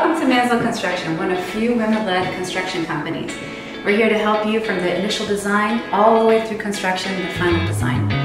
Welcome to Manzel Construction, one of few women-led construction companies. We're here to help you from the initial design all the way through construction and the final design.